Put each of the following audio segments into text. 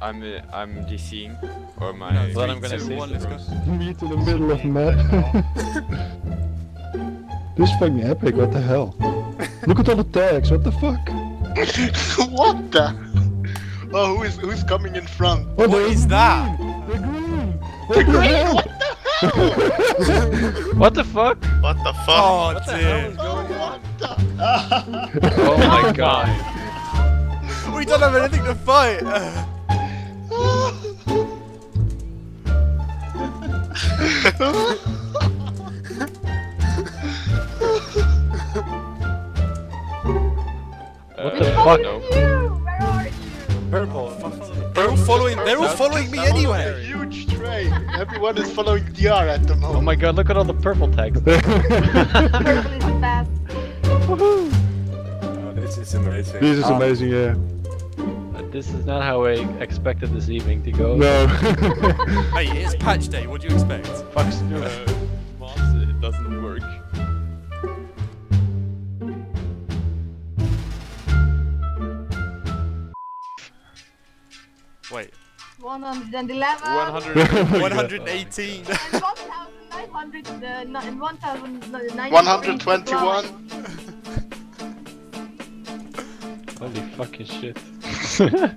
I'm uh, I'm DCing or my. No, Well, I'm gonna two, see one, if let's it go. Meet in the middle of map. this is fucking epic, what the hell? Look at all the tags, what the fuck? what the? Oh, who is who's coming in front? Oh, What they're is green. that? They're green! What The the green, hell? what the hell? What the fuck? what the fuck? Oh, What the hell dear. Oh, what the? Oh my god. We don't have anything to fight. What the fuck? No. Where are you? Purple. They're all following. They're all following me anyway. Huge train. Everyone is following DR at the moment. Oh my god, look at all the purple tags. Purple is the best. Oh, this is amazing. This is amazing, yeah. This is not how I expected this evening to go. No. Hey, it's patch day. What do you expect? Fuck Stu. Uh, Moss, it doesn't work. Wait. 111. 100. 118. And 1,900. Uh, ni- and 1,900. 121. Holy fucking shit. Yeah,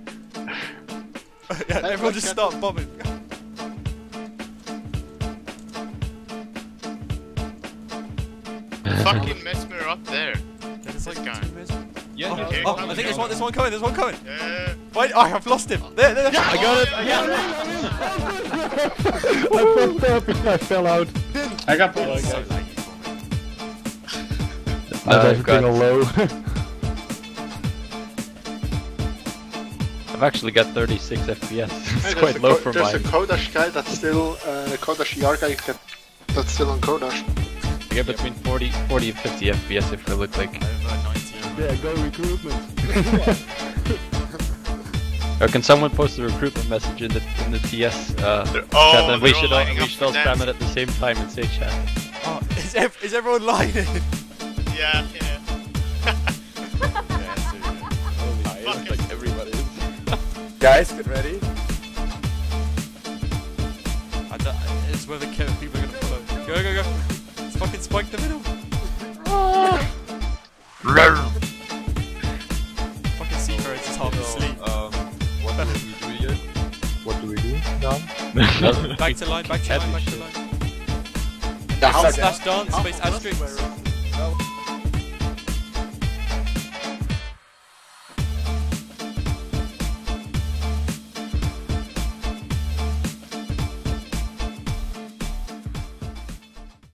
everyone just start bombing. Fucking Mesmer up there. There's like guy. Yeah, Oh. Okay, oh, I think there's one. There's one coming. There's one coming. Uh, Wait, oh, I've lost him. There, there. there. I got it! I got it! I fucked up and I fell out. I got Oh, points. so laggy. I have I've everything low. I've actually got 36 FPS. It's there's quite low Co- for There's mine. a Kodash guy that's still, uh, a Kodash ER guy that- that's still on Kodash. I get between 40, 40 and 50 FPS if I look like. I have 19. yeah, go recruitment. Or can someone post a recruitment message in the in the TS uh, they're- chat? oh, And we should all, we should all spam it at the same time and say chat. Oh, is, ev- is everyone lying? Yeah, Guys, get ready. I don't, it's where the ca- people are gonna follow. Go, go, go. Let's fucking spike the middle. fucking seafarers is half asleep. So, um, what do we do here? What do we do now? Back to line, back to Cat line, back to shit. line. The house Slash dance, space asterisk.